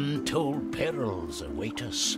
untold perils await us.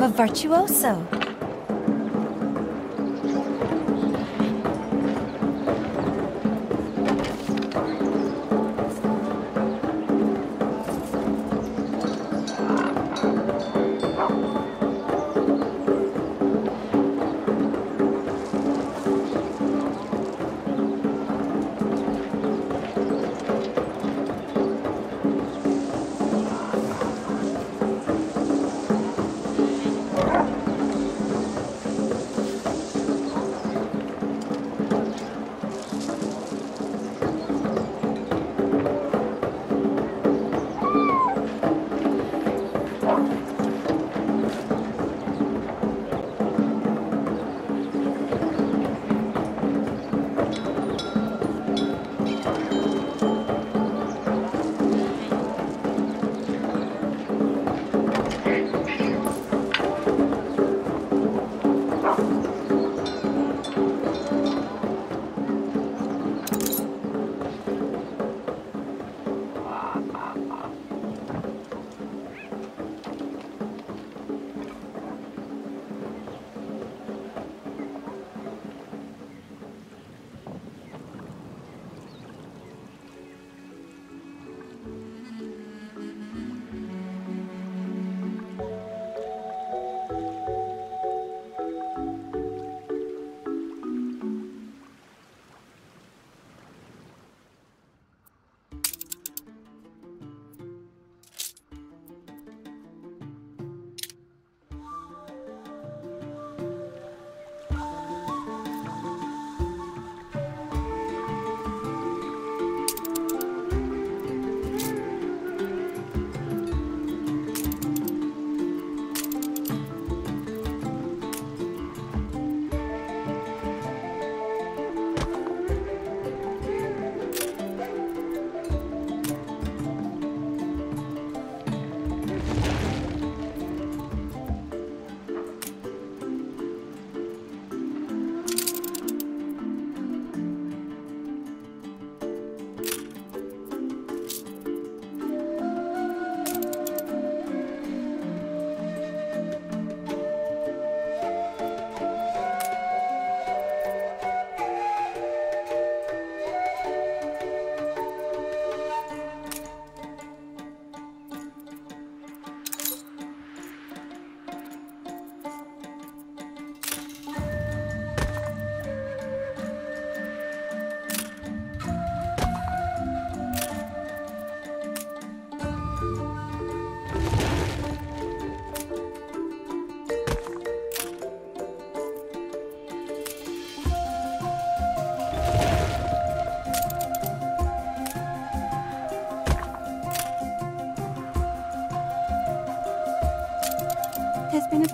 Of a virtuoso.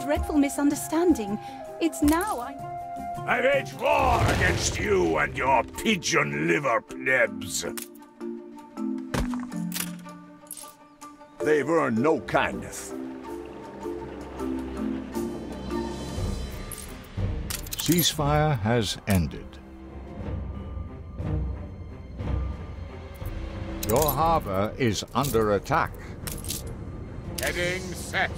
Dreadful misunderstanding. It's now I... I wage war against you and your pigeon liver plebs. They've earned no kindness. Ceasefire has ended. Your harbor is under attack. Heading set.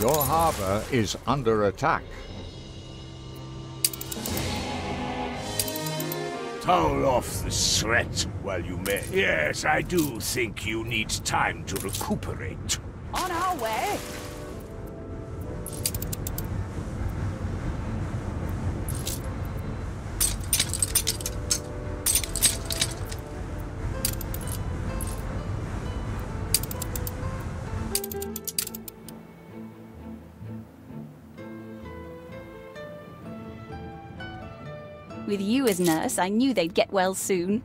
Your harbor is under attack. Towel off the sweat while you may. Yes, I do think you need time to recuperate. On our way! As nurse, I knew they'd get well soon.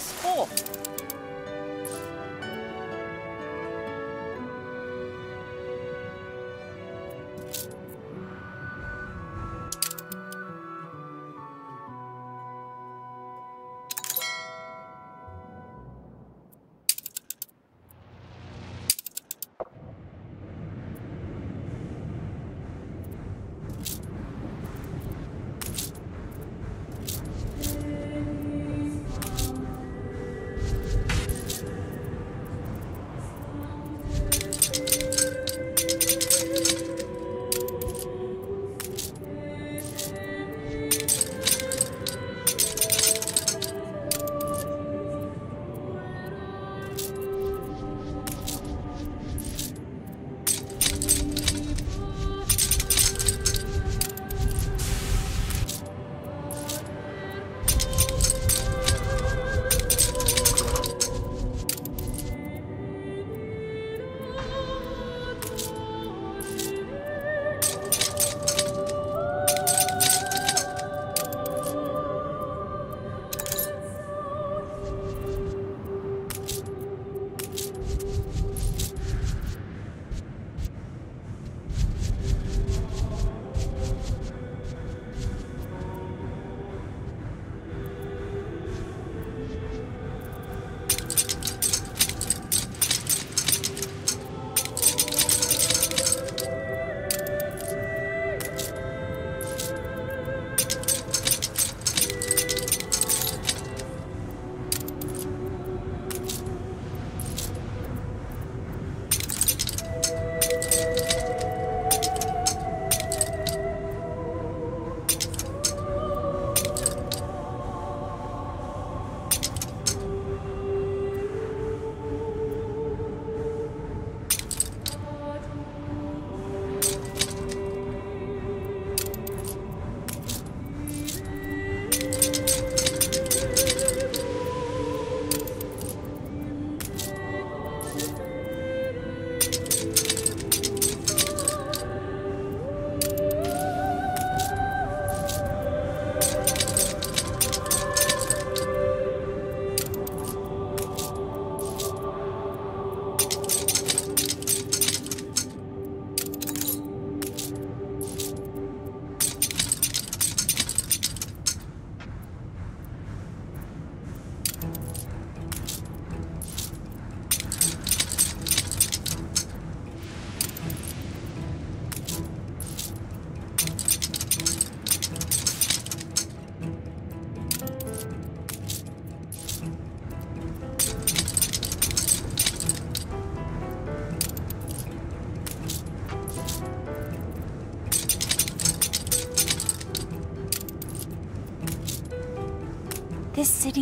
Steer us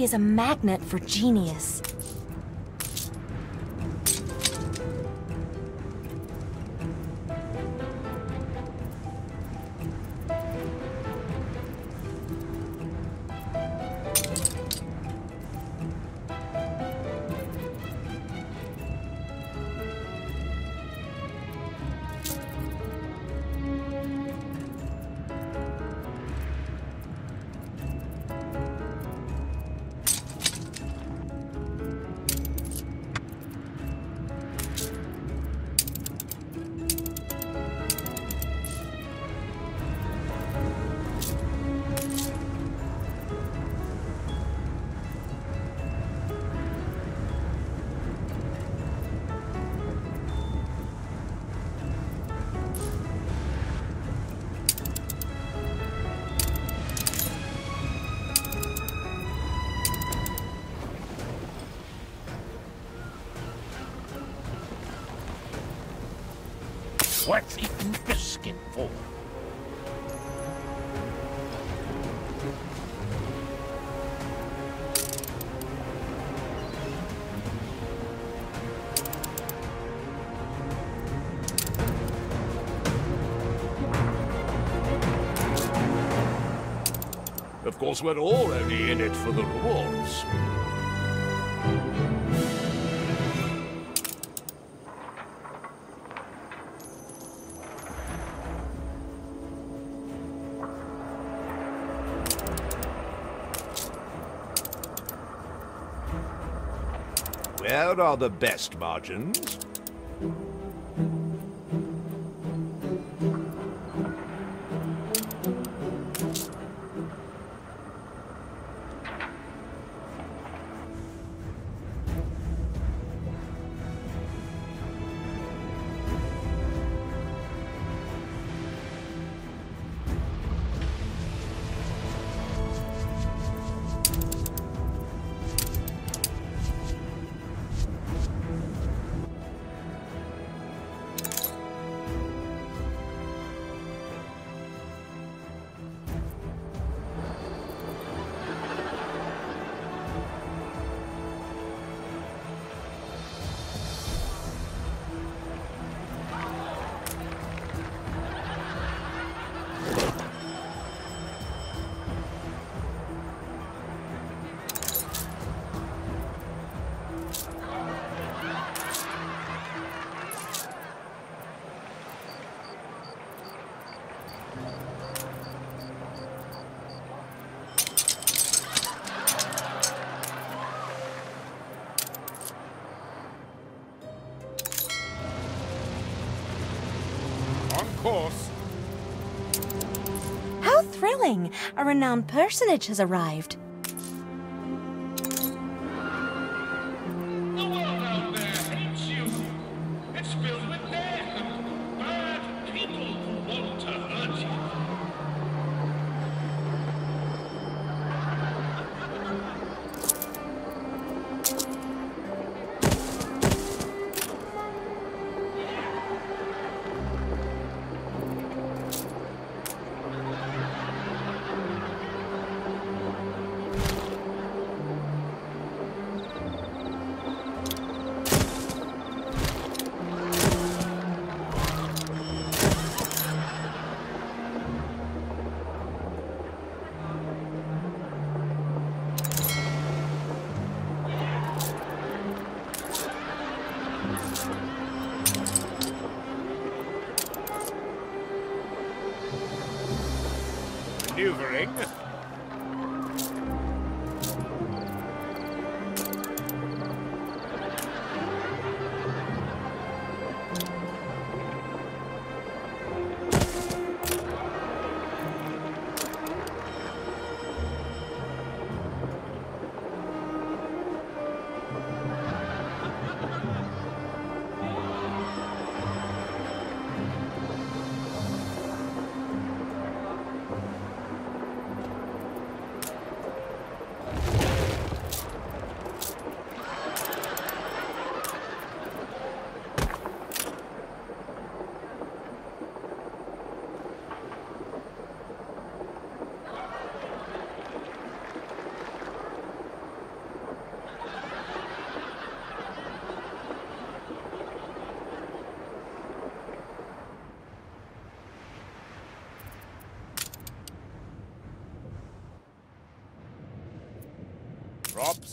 is a magnet for genius. We're all only in it for the rewards. Where are the best margins? A renowned personage has arrived.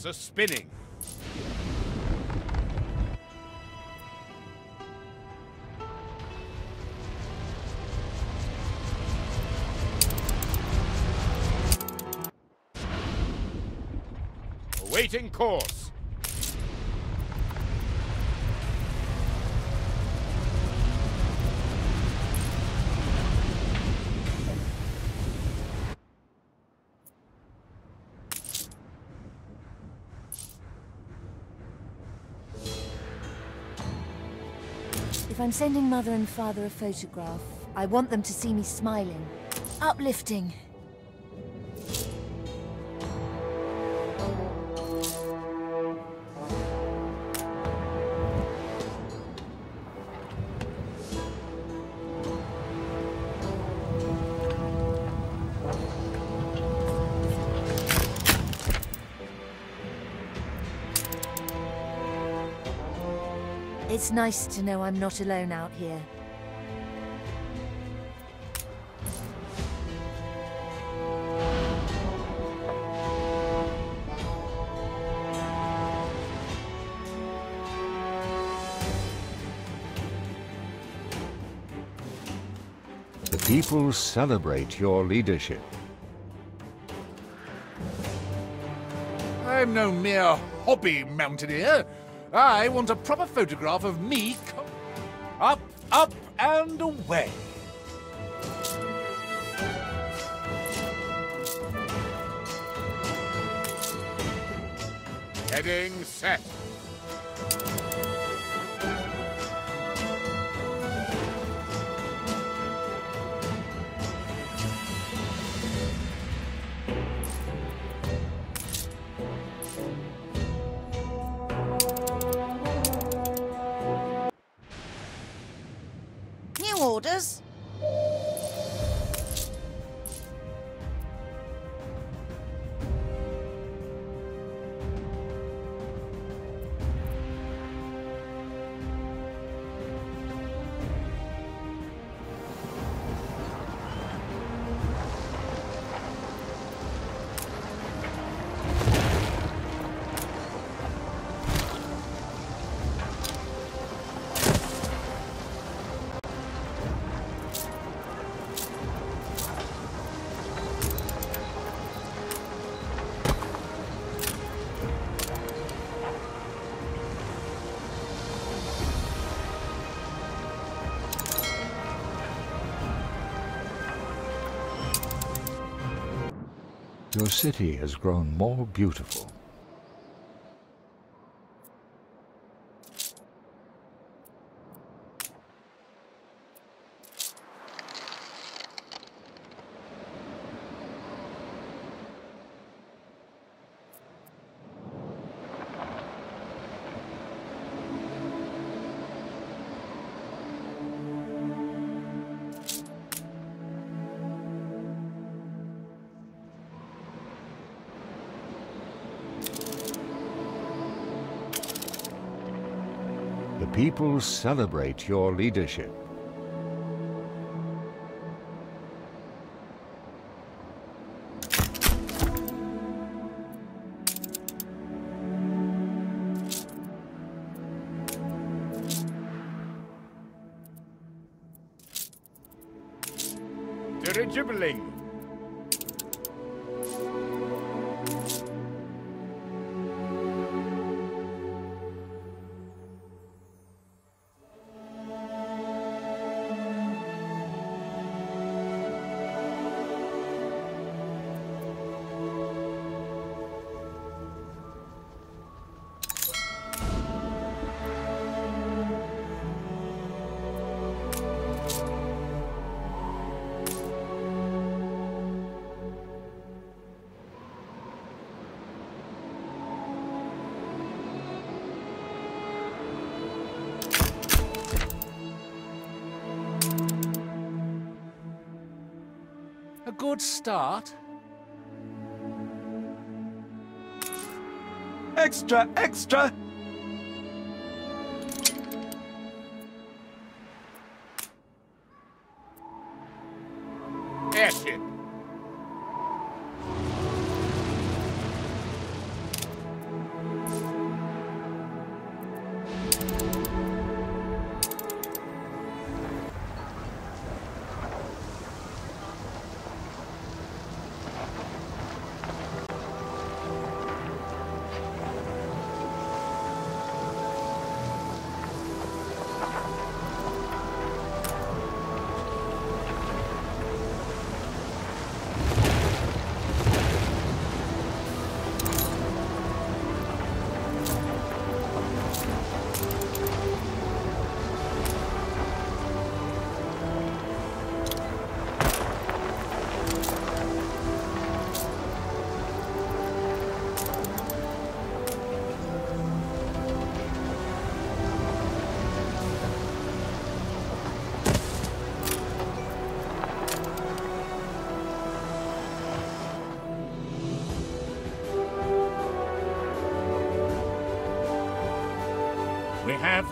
Are spinning. Awaiting course. I'm sending Mother and Father a photograph, I want them to see me smiling. Uplifting. It's nice to know I'm not alone out here. The people celebrate your leadership. I'm no mere hobby mountaineer. I want a proper photograph of me up, up, and away. Heading set. City has grown more beautiful. People celebrate your leadership. Start. Extra, extra!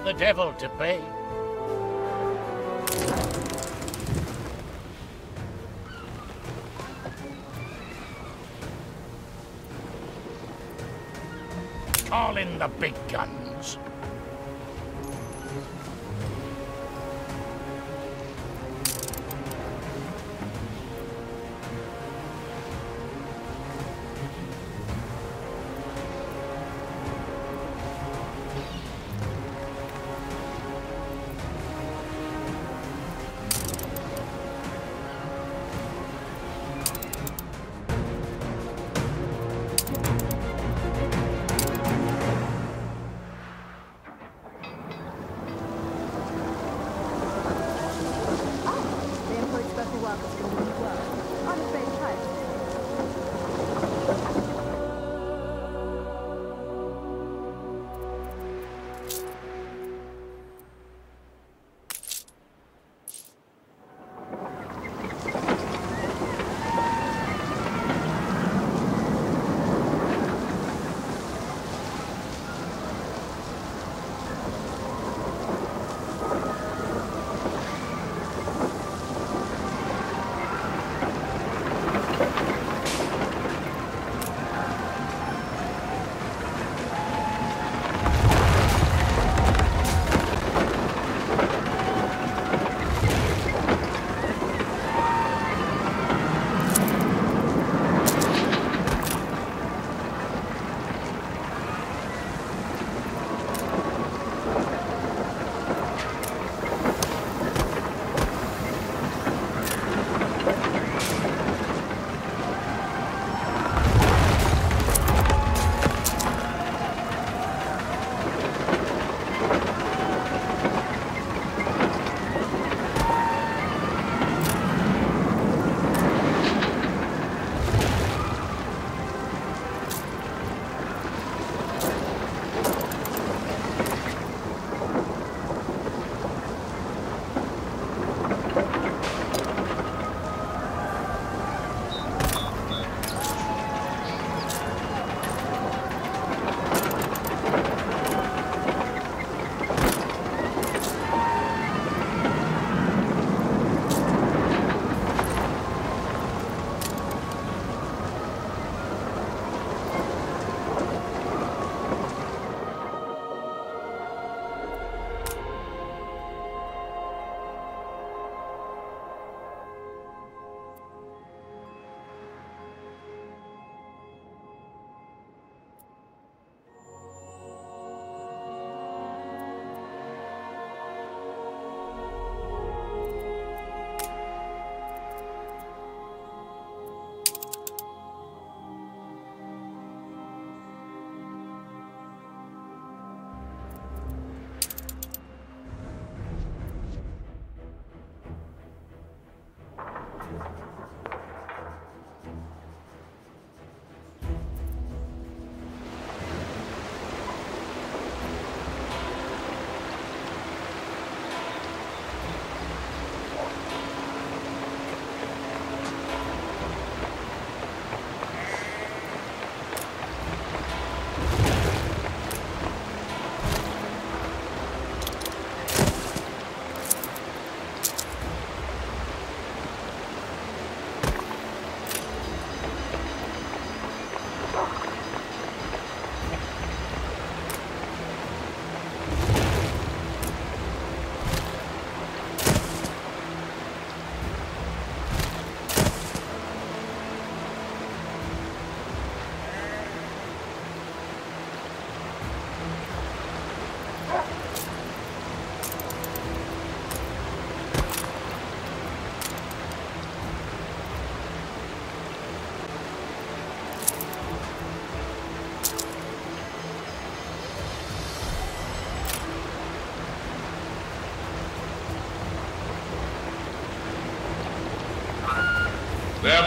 The devil to pay.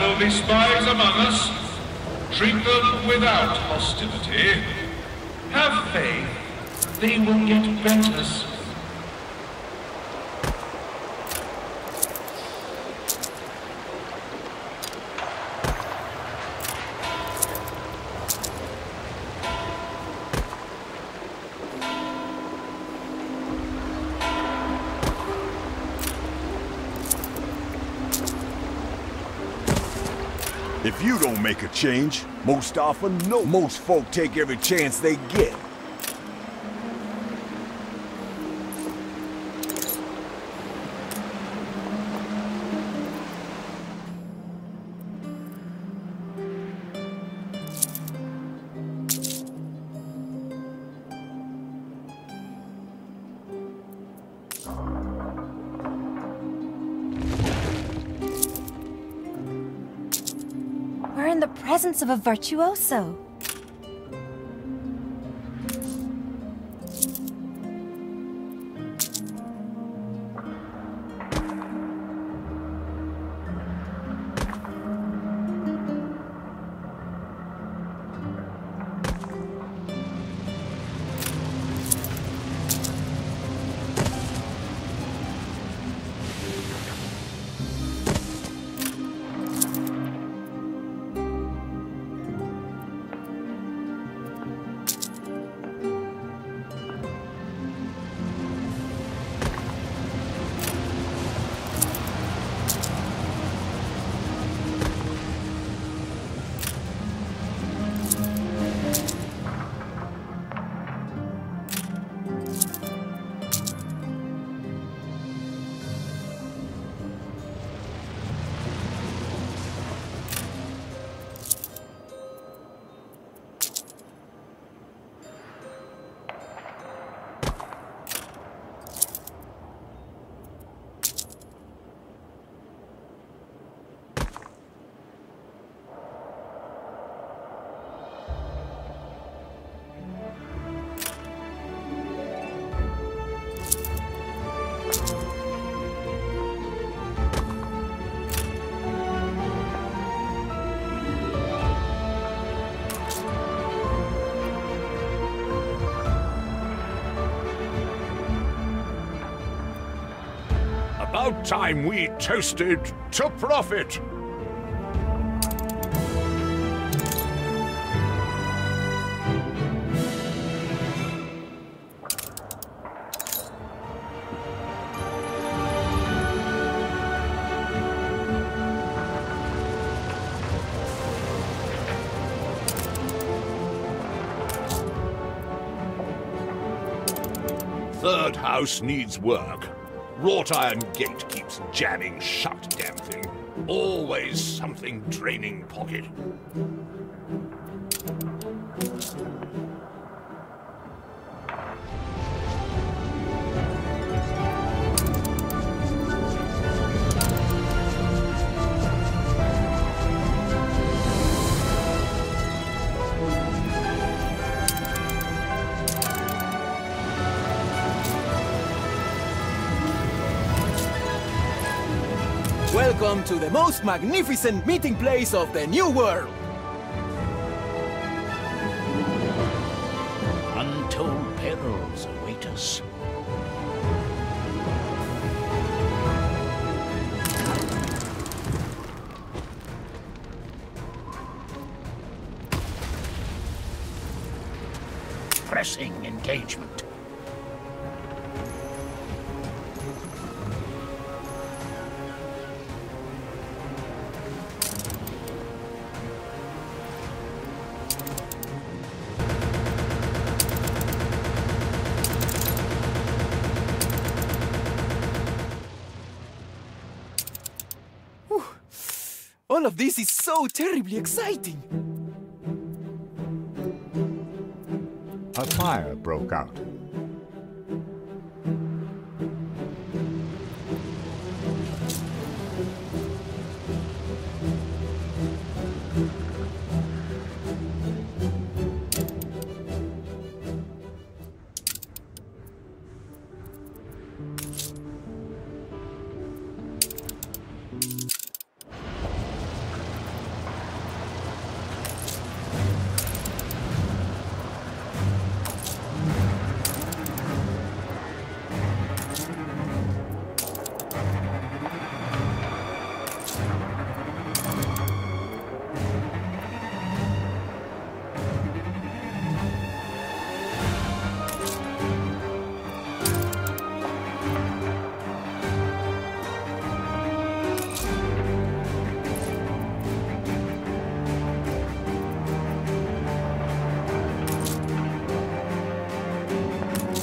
Will be spies among us. Treat them without hostility. Have faith. They will get better you don't make a change, most often, no. Most folk take every chance they get. Of a virtuoso. About time we toasted to profit. Third house needs work. Wrought iron gate keeps jamming shut, damn thing. Always something draining pocket. To the most magnificent meeting place of the New World. Of this is so terribly exciting. A fire broke out.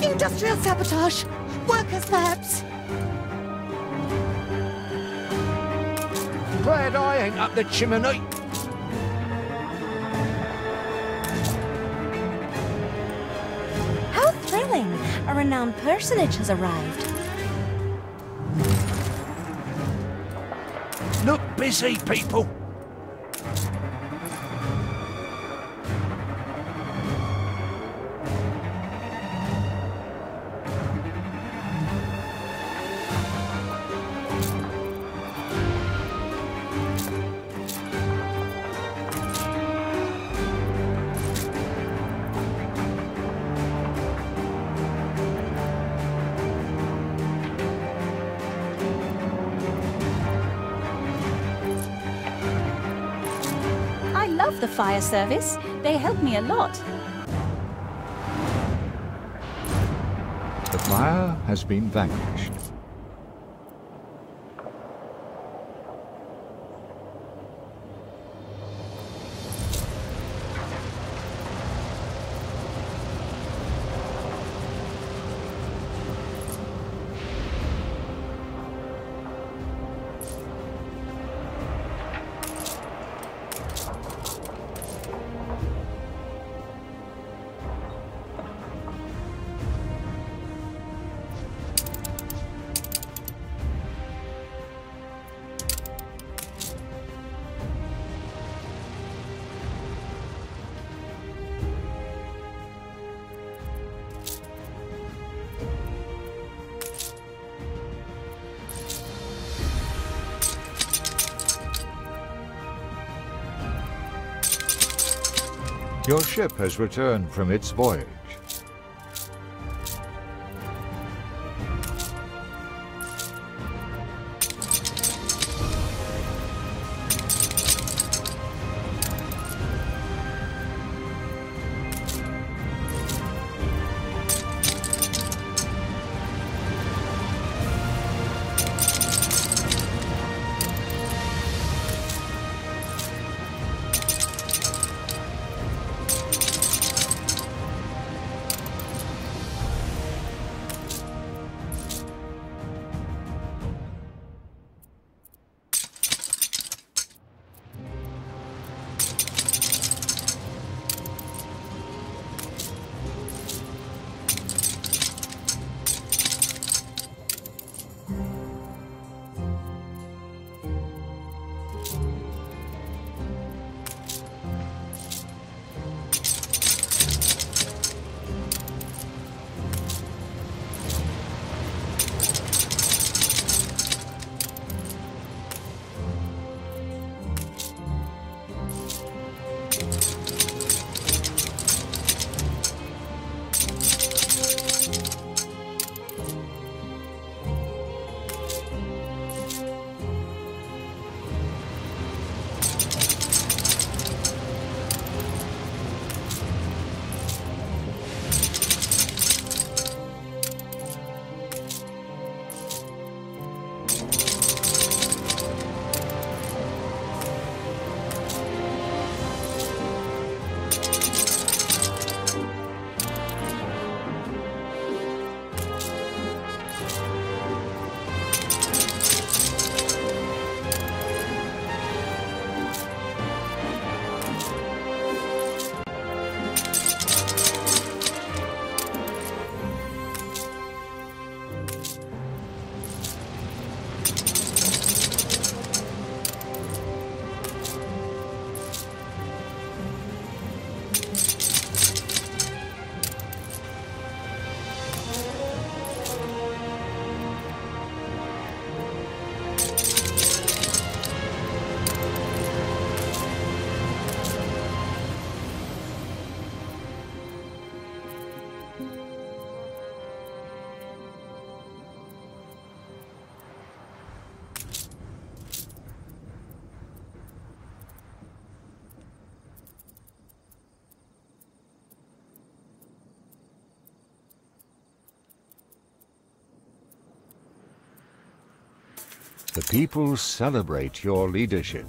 Industrial sabotage. Workers' perhaps. Glad I ain't up the chimney. How thrilling! A renowned personage has arrived. Look busy, people. Service. They help me a lot. The fire has been vanquished. Ship has returned from its voyage. The people celebrate your leadership.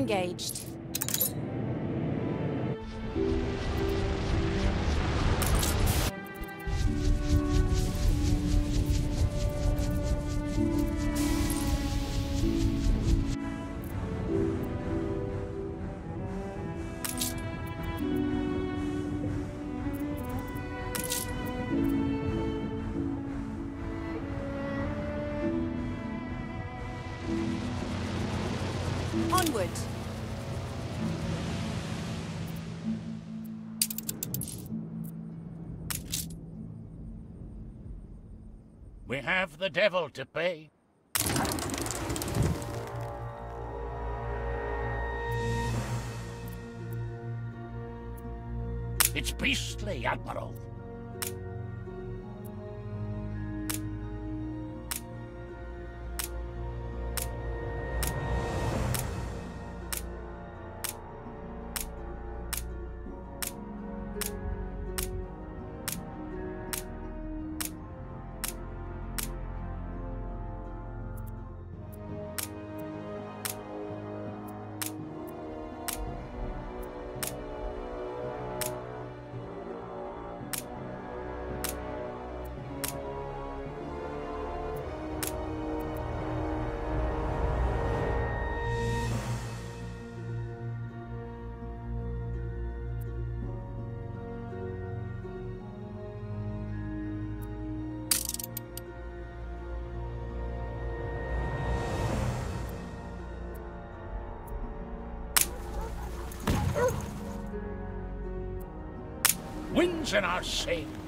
Engaged. The devil to pay. It's beastly, Admiral. In our sails.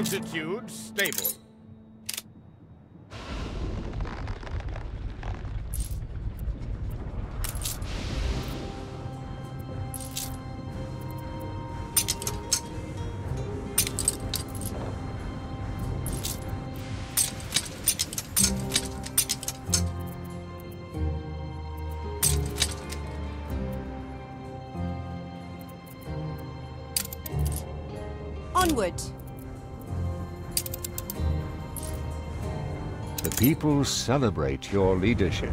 Altitude stable. People celebrate your leadership.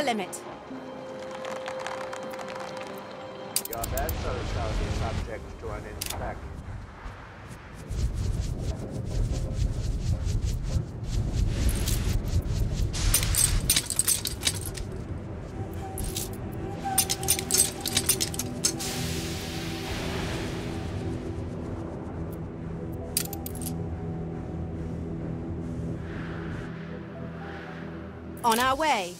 The limit. Your vessel shall be subject to an inspection. On our way.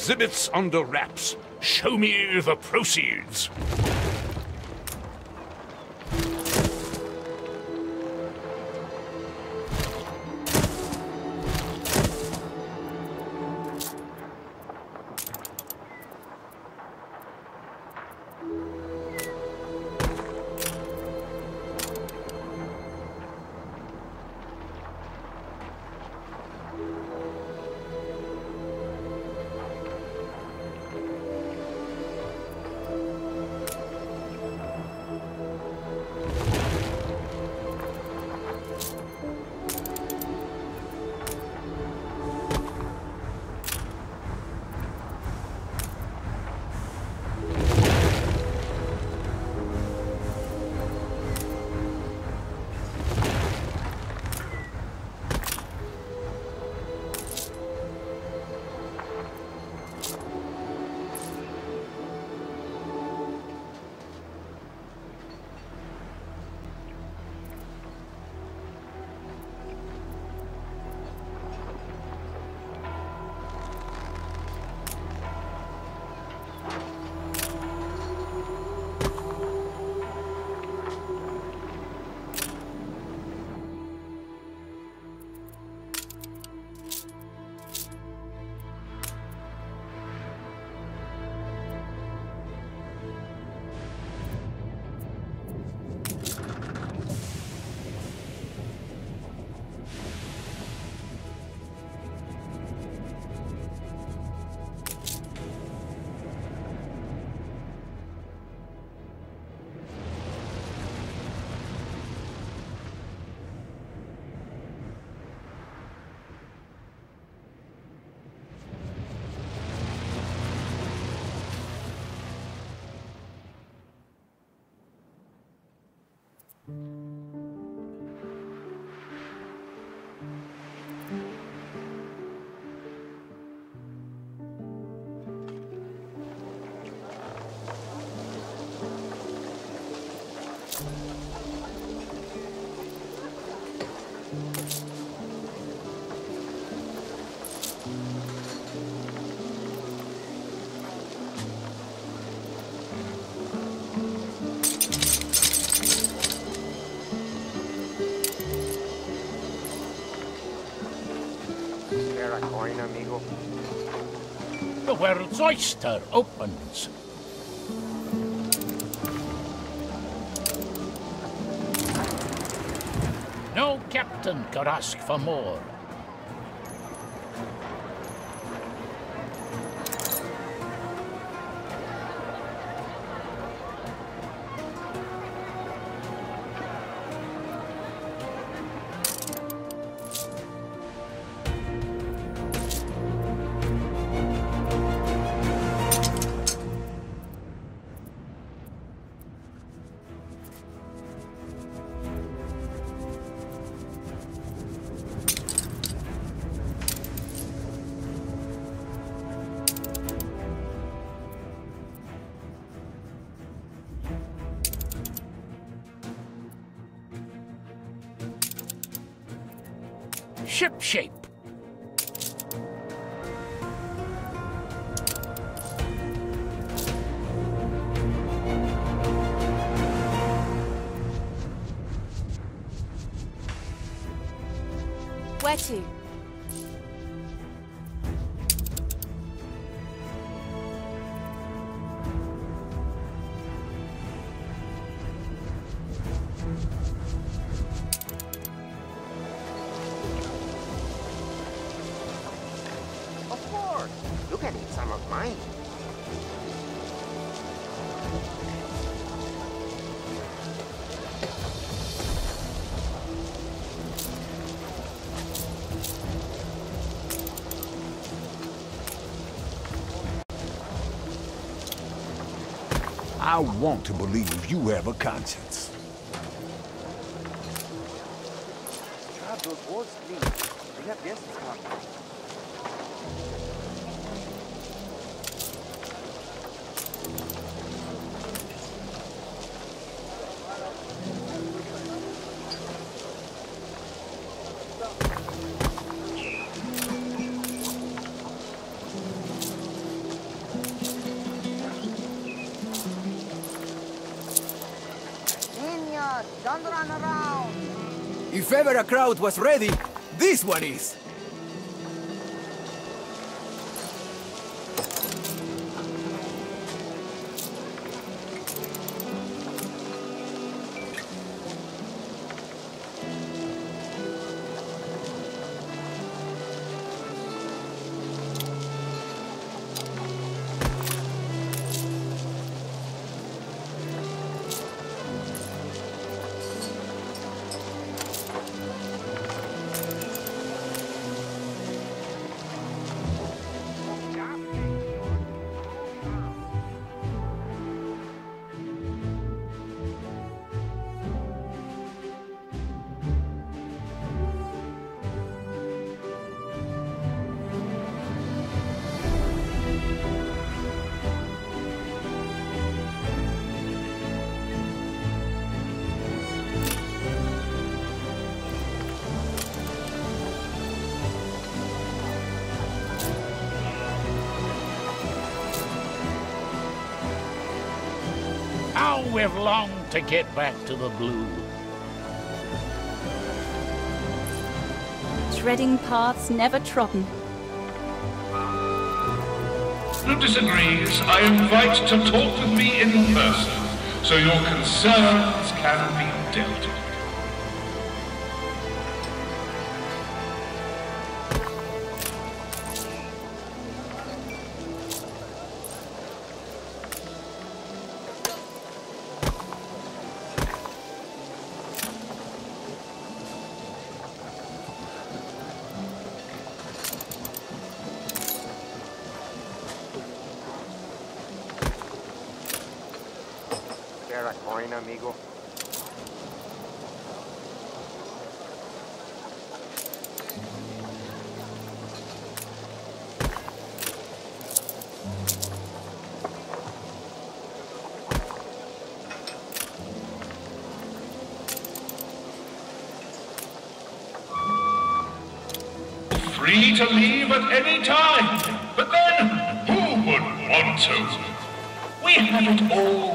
Exhibits under wraps. Show me the proceeds. Coin, amigo. The world's oyster opens. No captain could ask for more. Shape. I want to believe you have a conscience. Crowd was ready, this one is. To get back to the blue. Treading paths never trodden. Who disagrees, I invite to talk with me in person, so your concerns to leave at any time. But then, who would want to? We have it all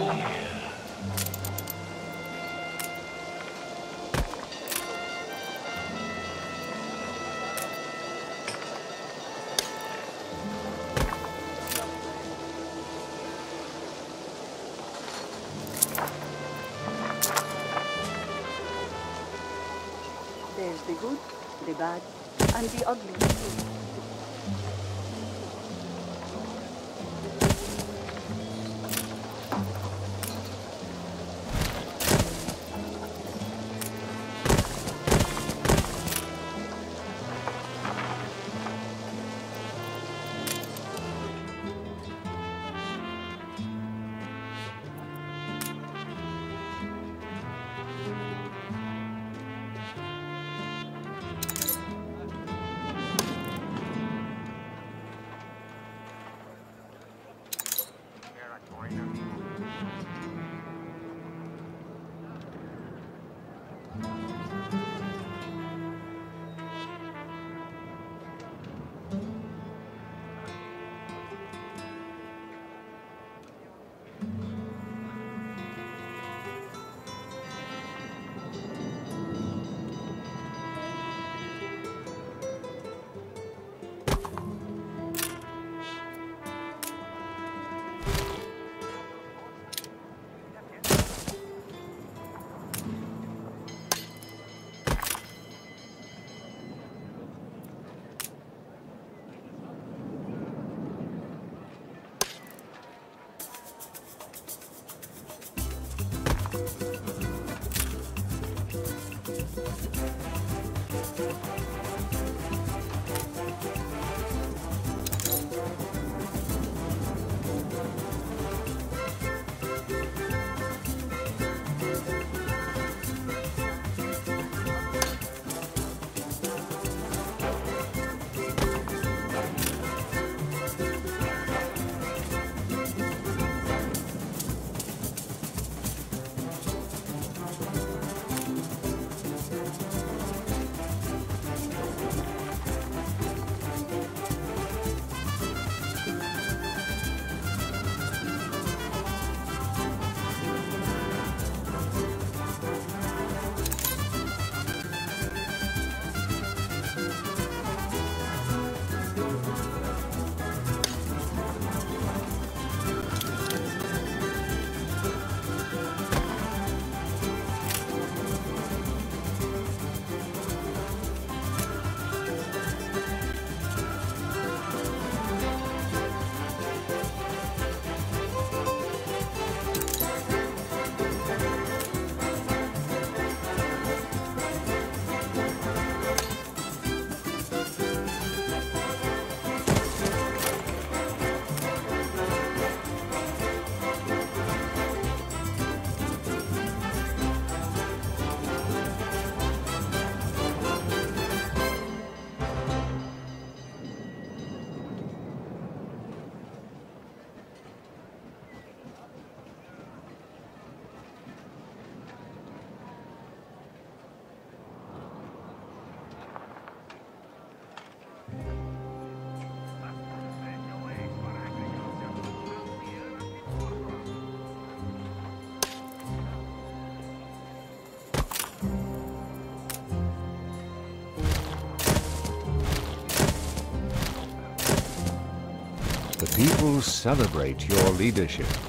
celebrate your leadership.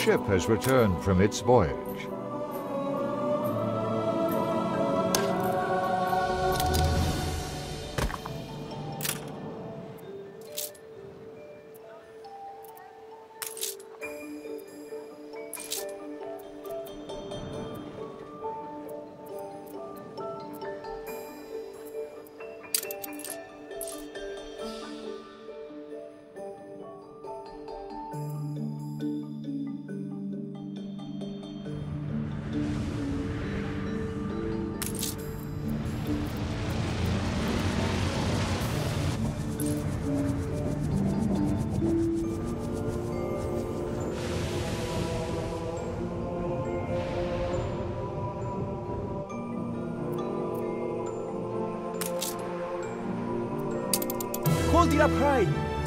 Ship has returned from its voyage.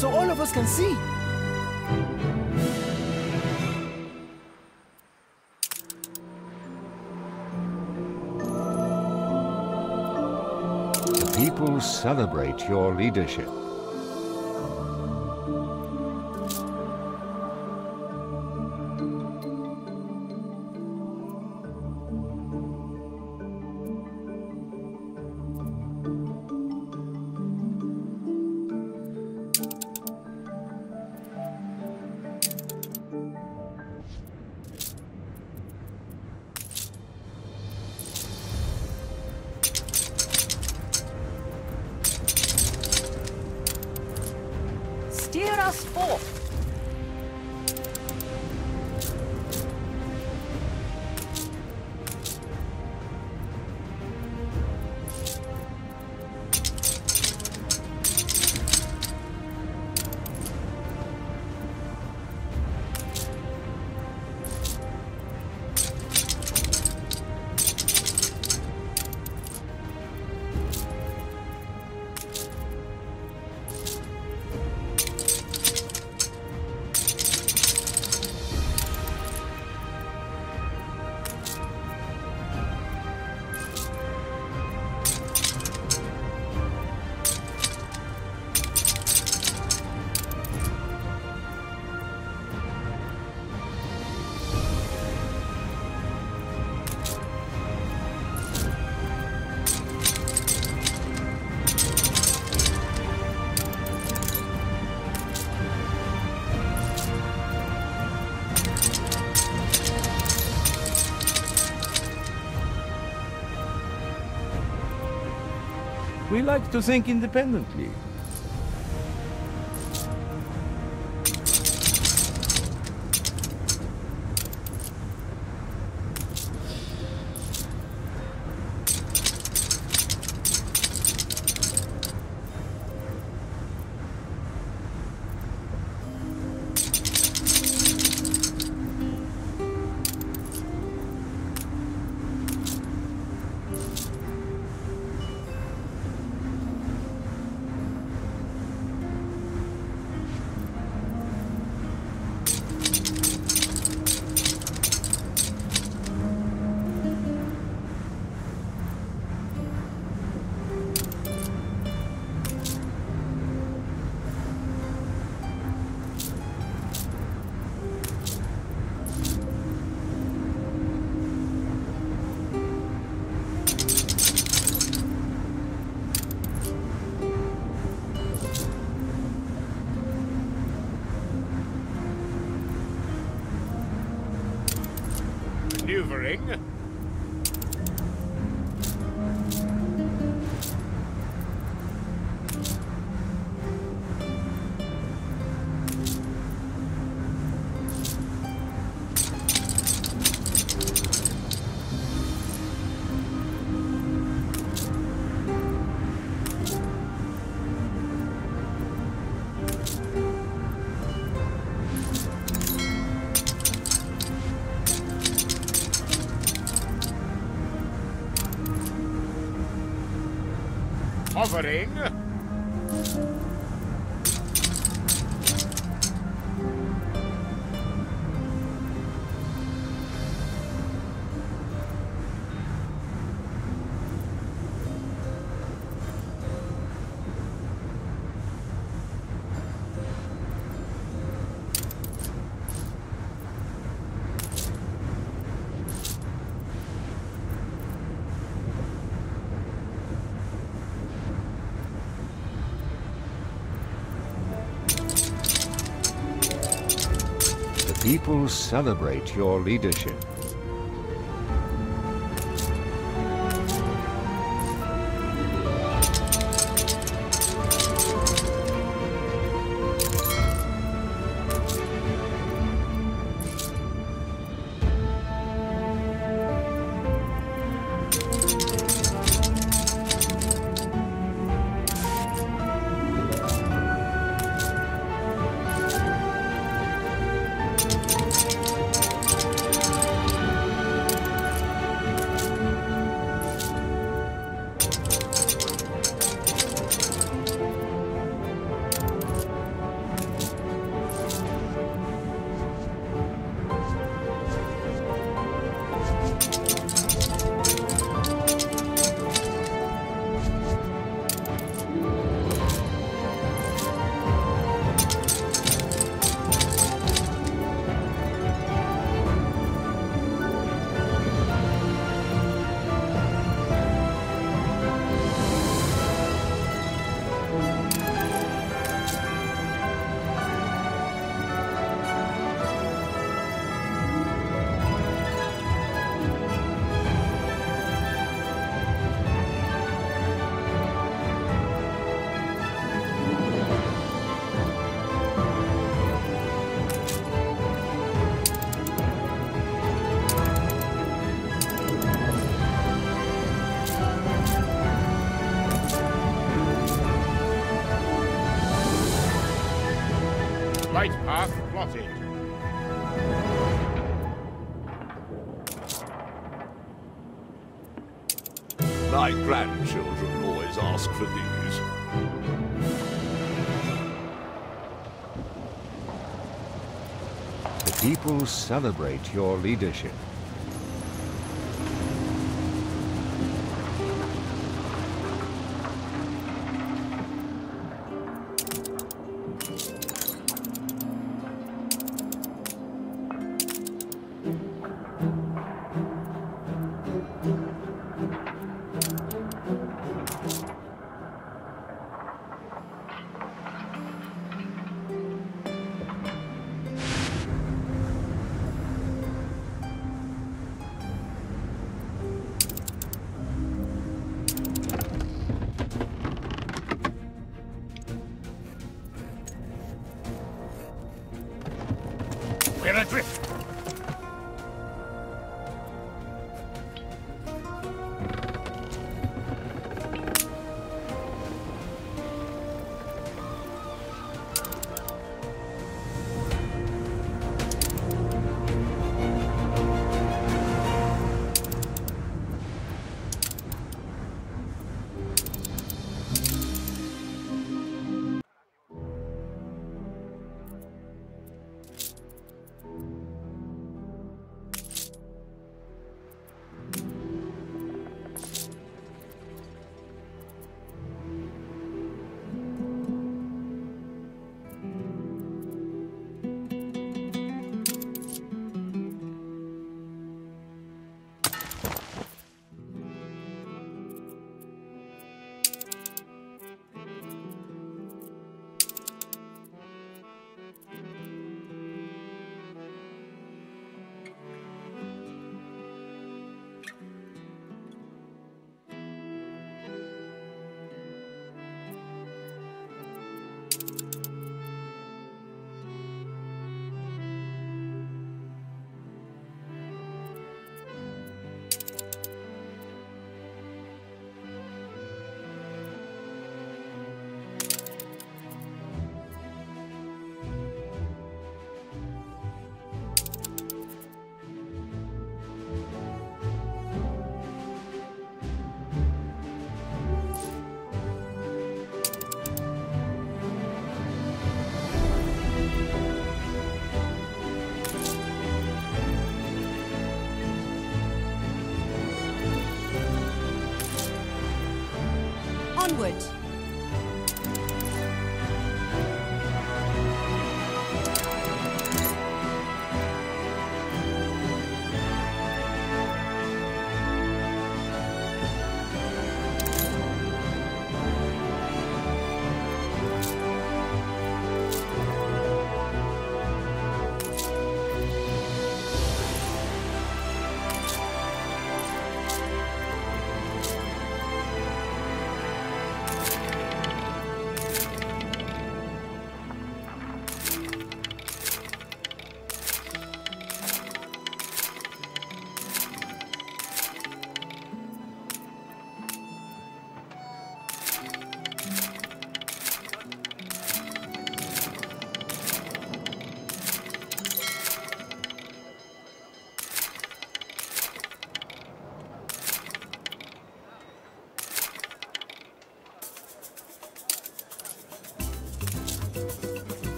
So all of us can see. The people celebrate your leadership. Like to think independently. covering. People celebrate your leadership. Celebrate your leadership.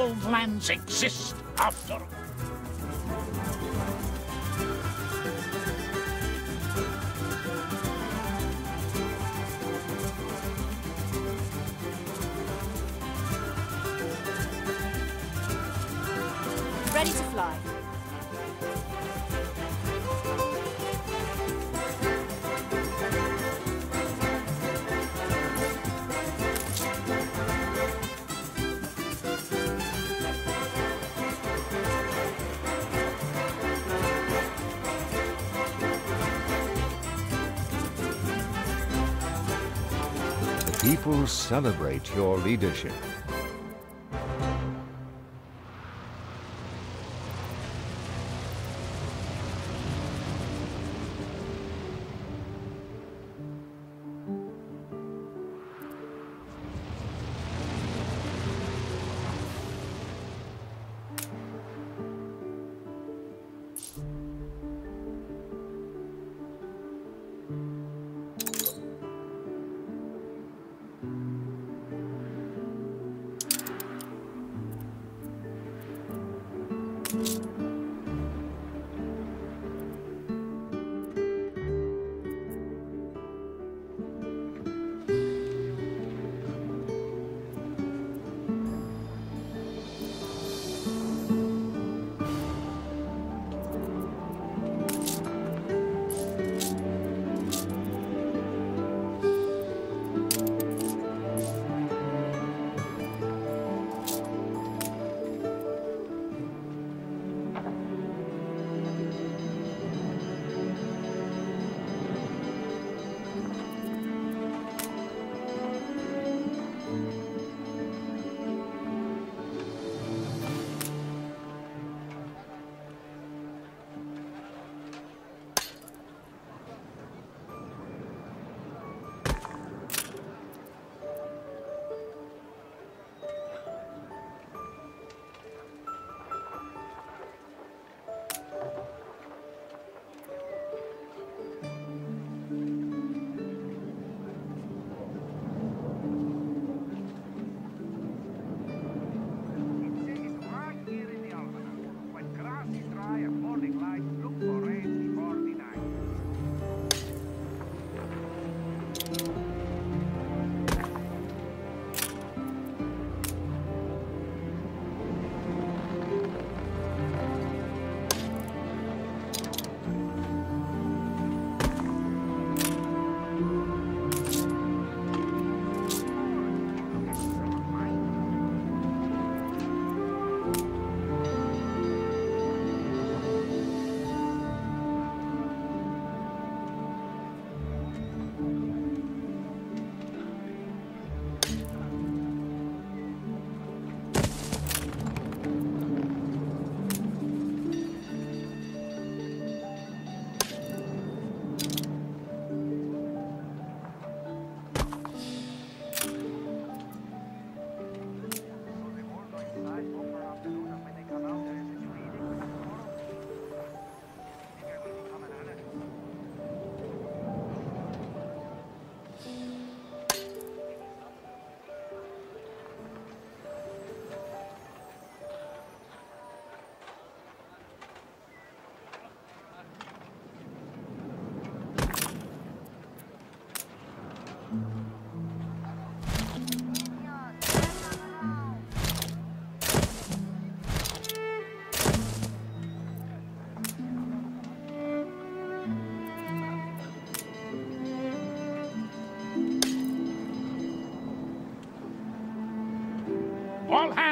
Fabled lands exist celebrate your leadership.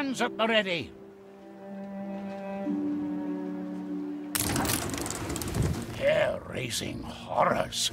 Hands at the ready. Hair-raising horrors.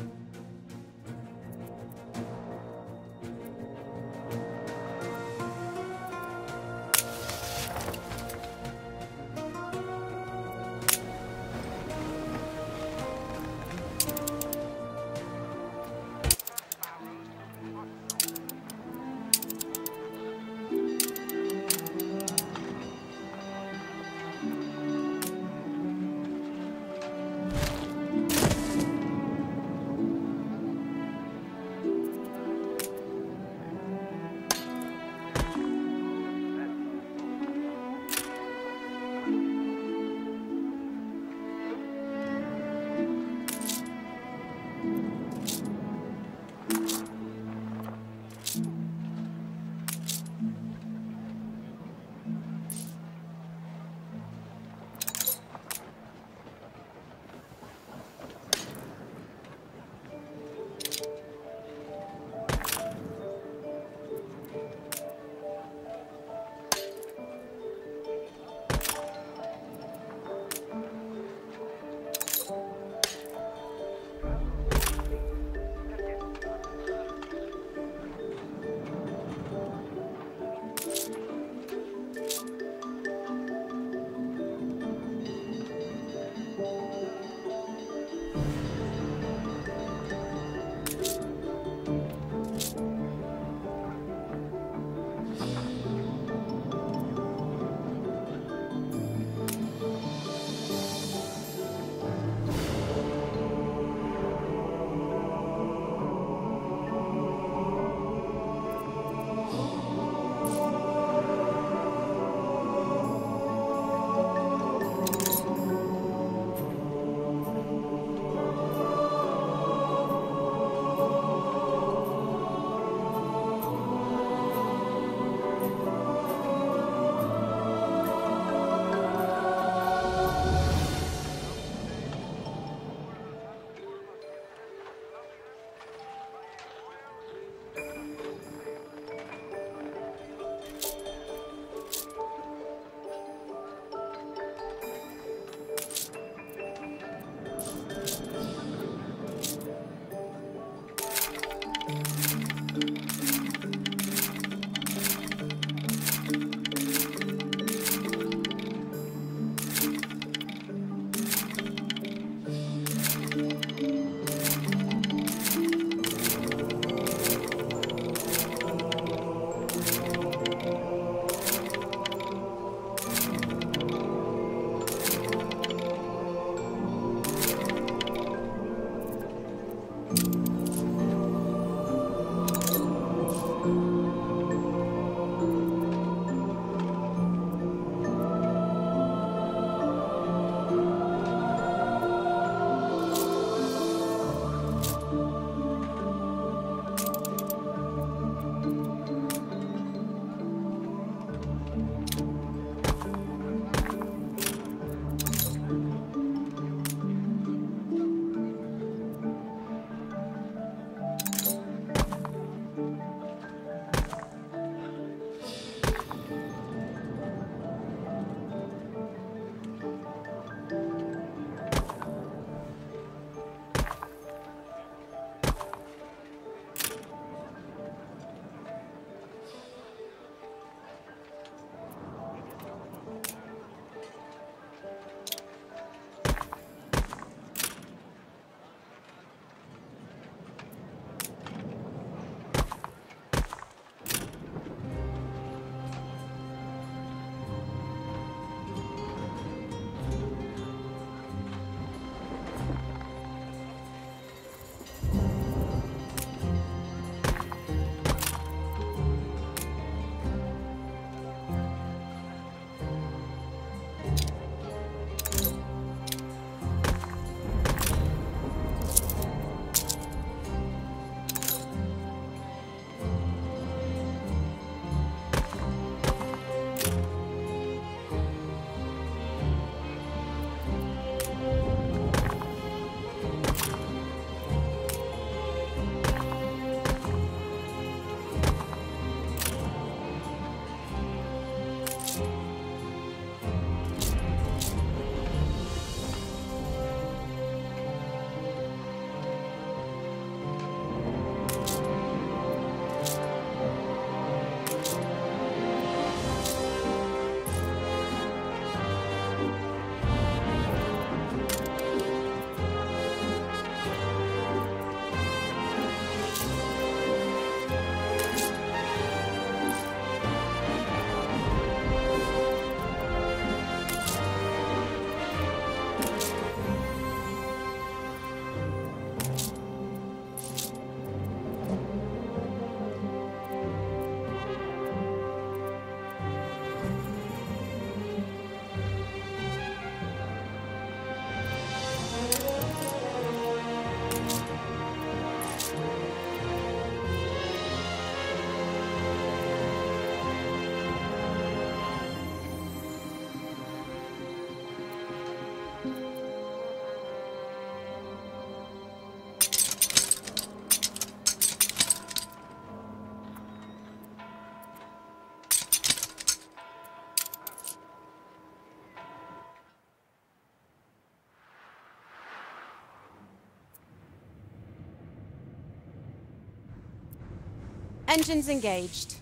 Engines engaged.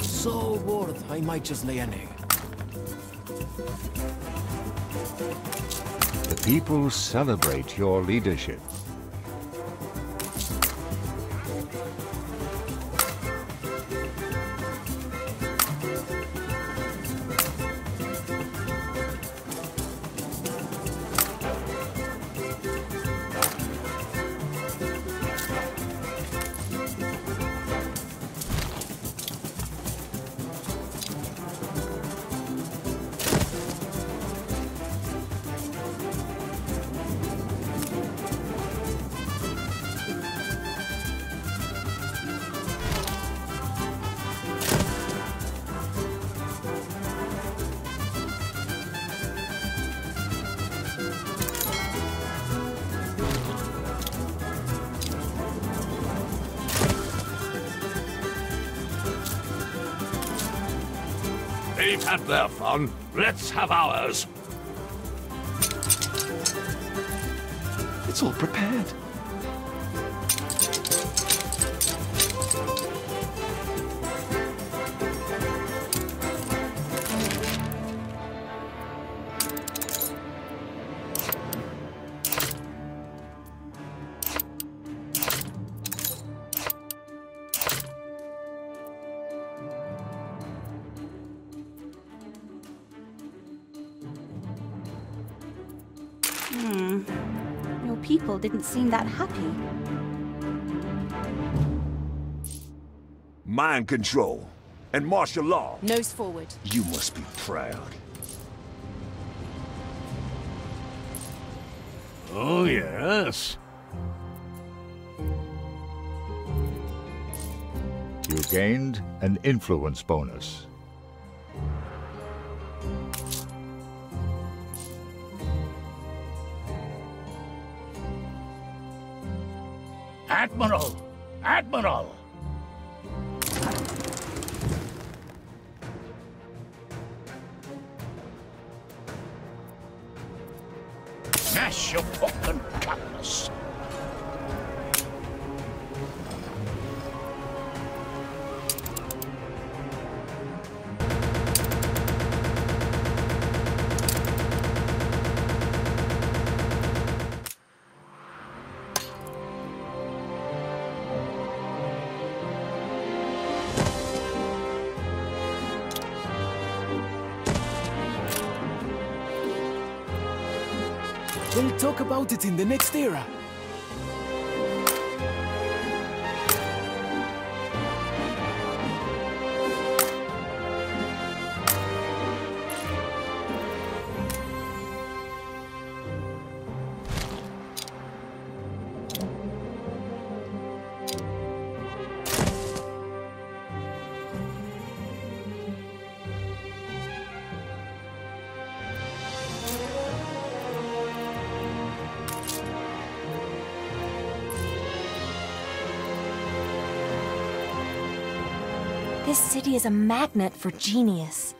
So worth, I might just lay an egg. The people celebrate your leadership. They've had their fun. Let's have ours. It's all prepared. Your people didn't seem that happy. Mind control and martial law. Nose forward. You must be proud. Oh, yes. You gained an influence bonus. It is a magnet for genius.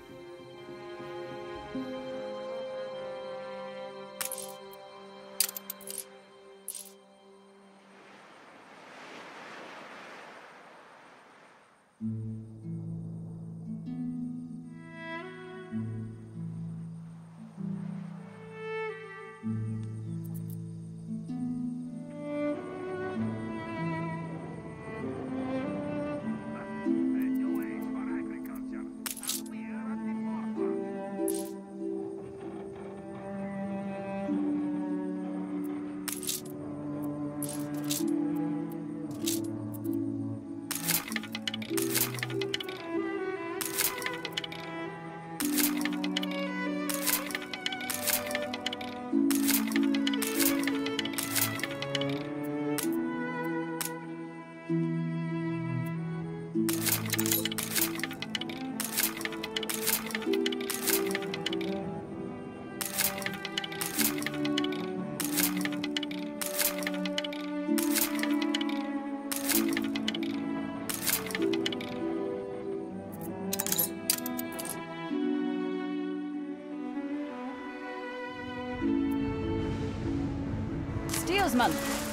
Month.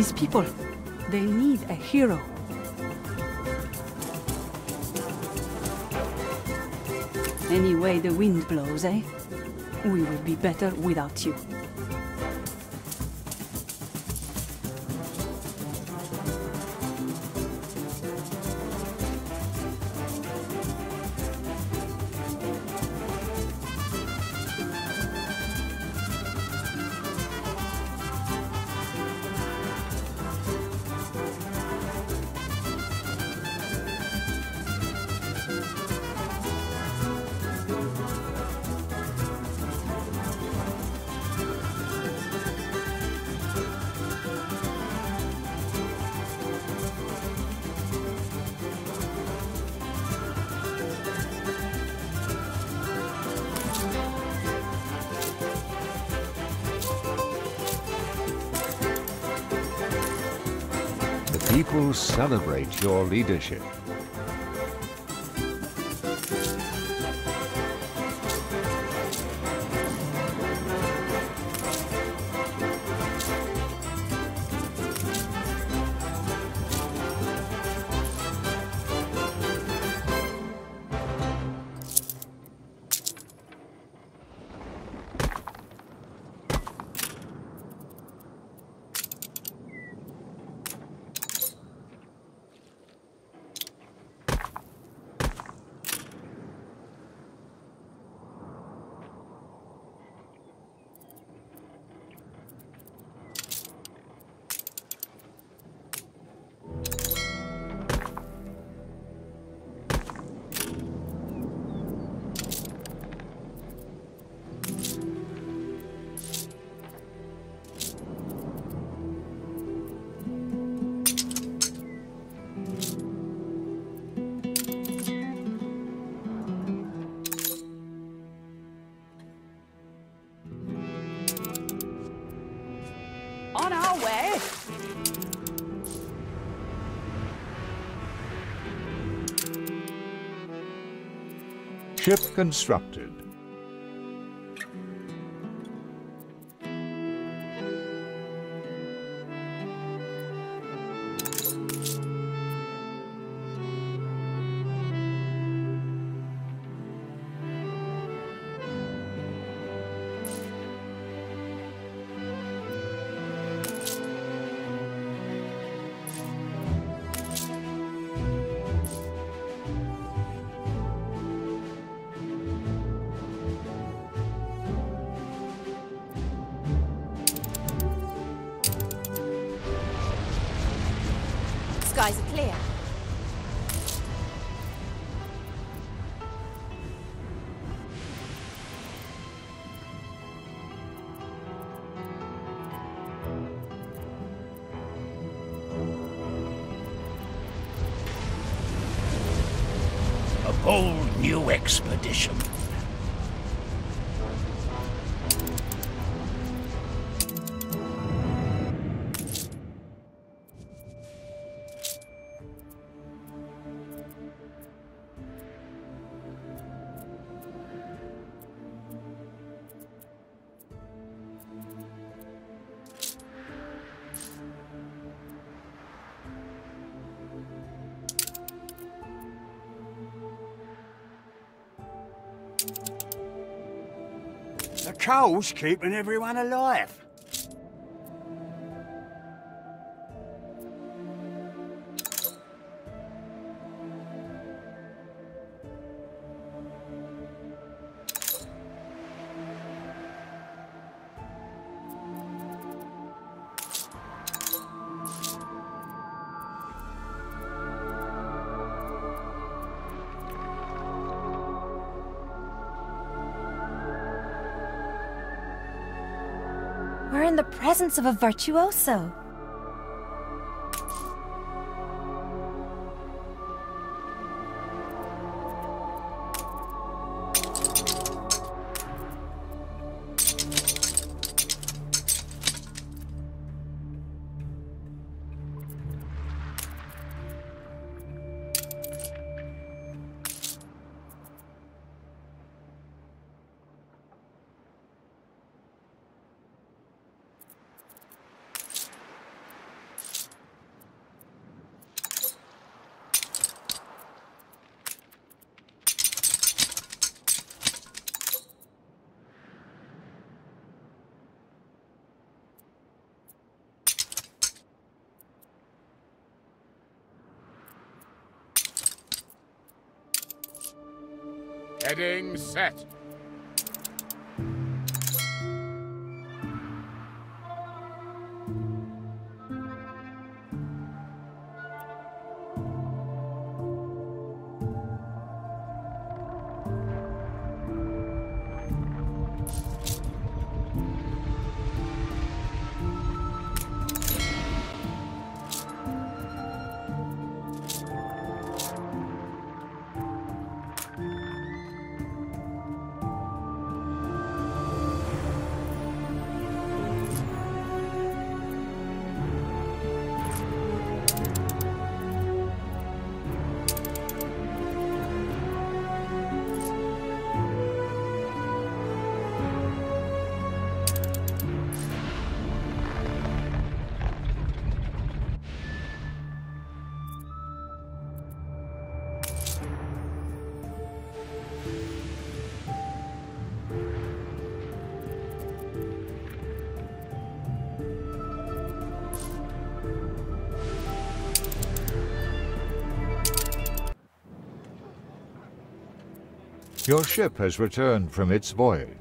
These people, they need a hero. Any way the wind blows, eh? We will be better without you. Your leadership. Ship constructed. Expedition. Cow's keeping everyone alive. Presence of a virtuoso. Set. Your ship has returned from its voyage.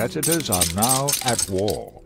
Competitors are now at war.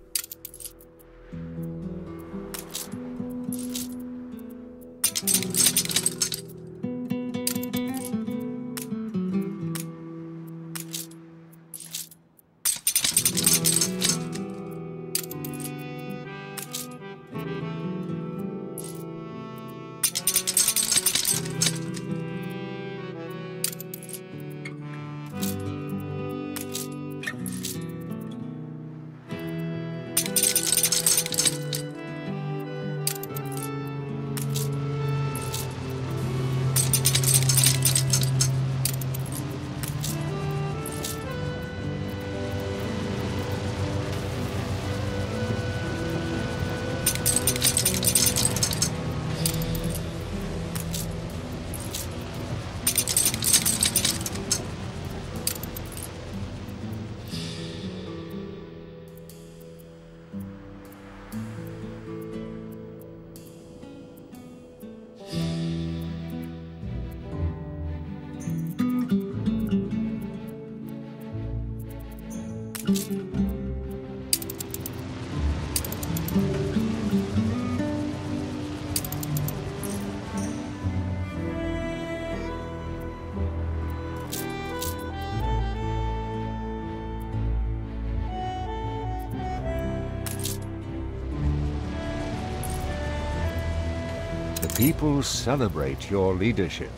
People celebrate your leadership.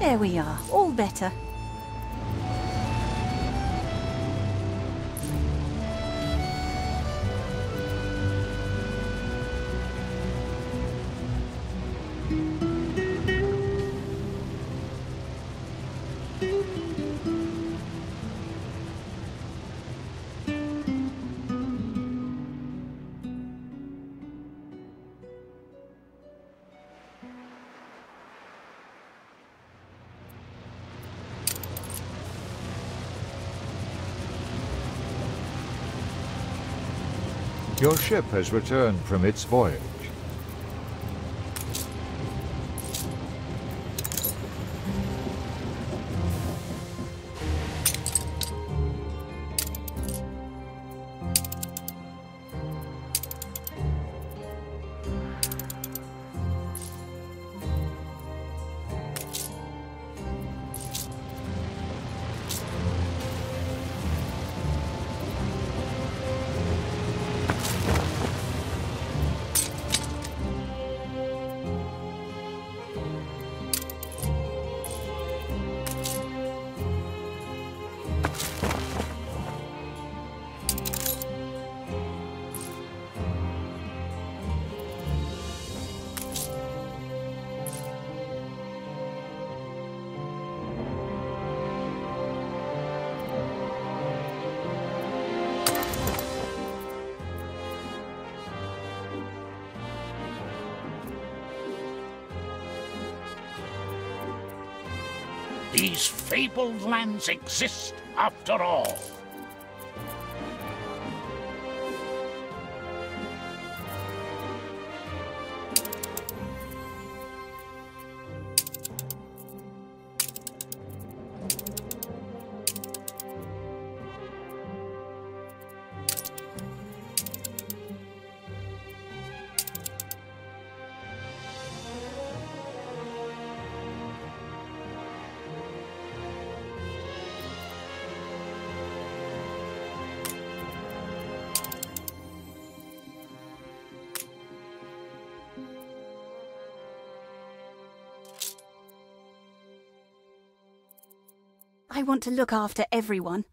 There we are, all better. Ship has returned from its voyage. These lands exist after all. I want to look after everyone.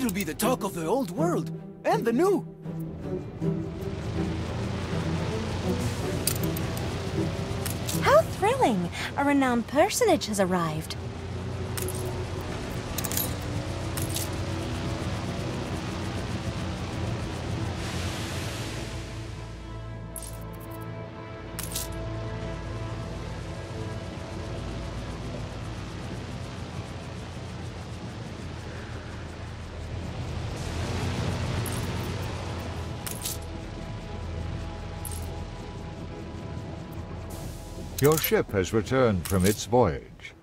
It'll be the talk of the old world and the new. How thrilling! A renowned personage has arrived. Your ship has returned from its voyage.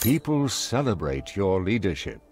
People celebrate your leadership.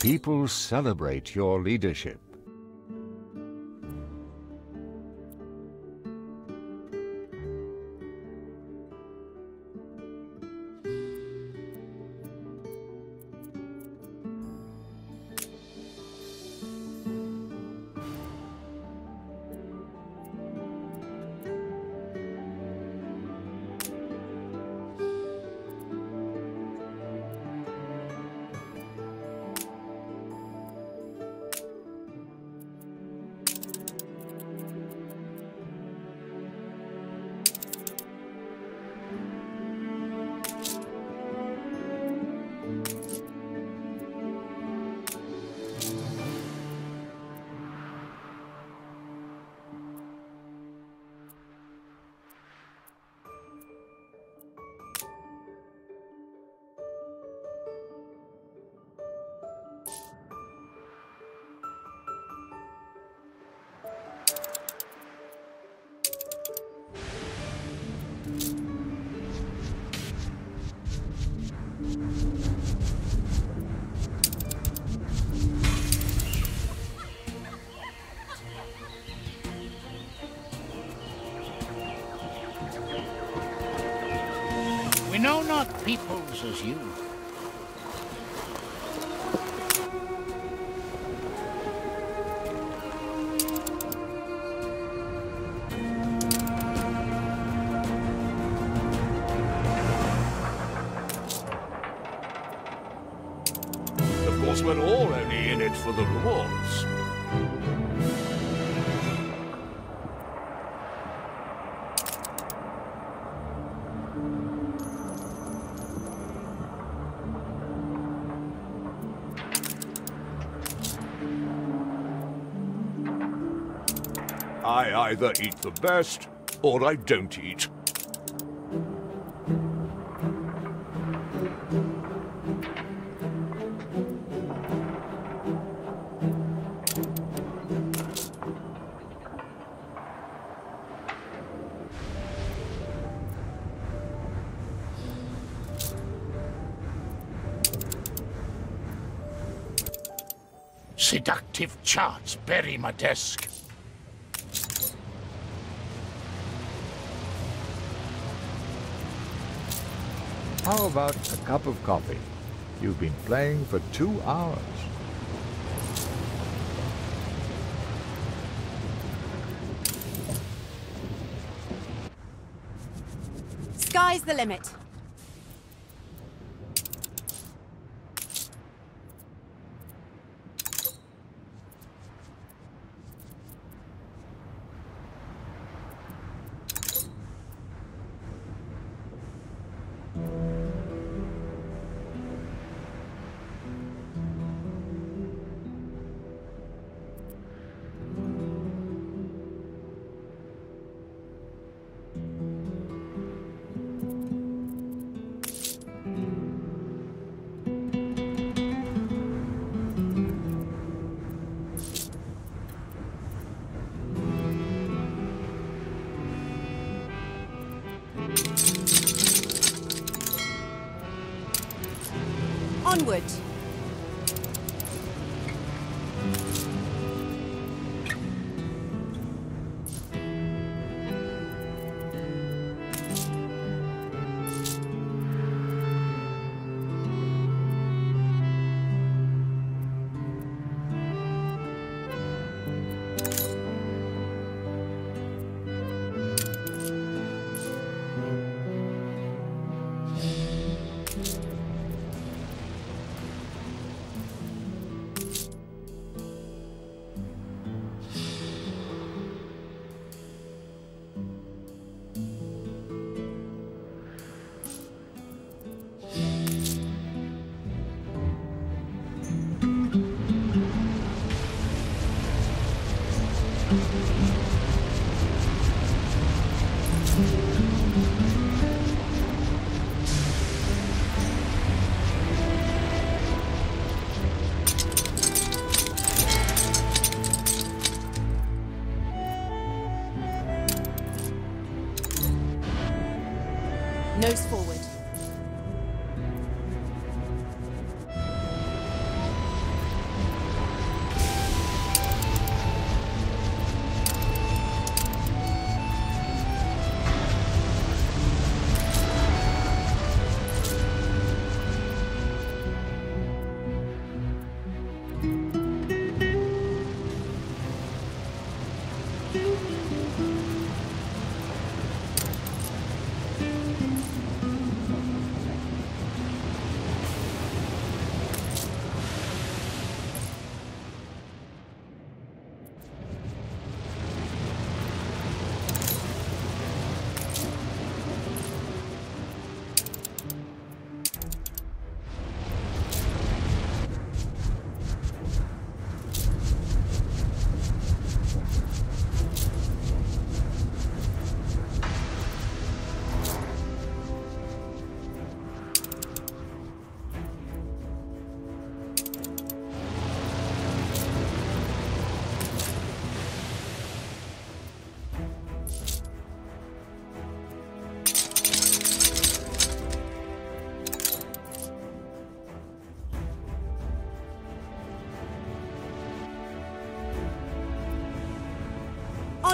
People celebrate your leadership. Not peoples as you. Either eat the best, or I don't eat. Seductive charts bury my desk. About a cup of coffee? You've been playing for two hours. Sky's the limit.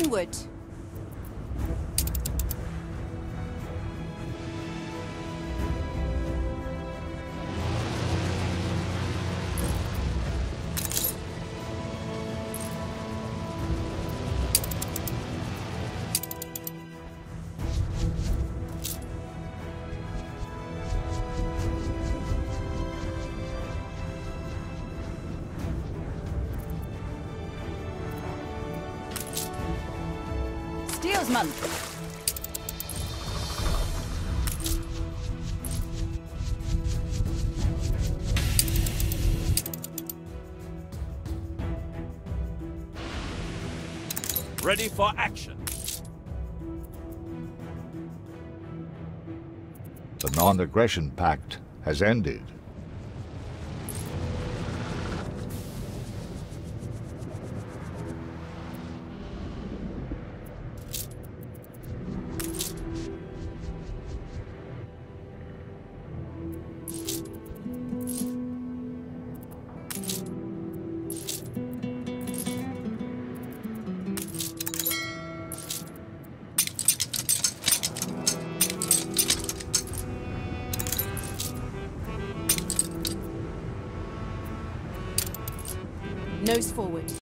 Onward. Osman. Ready for action. The non-aggression pact has ended.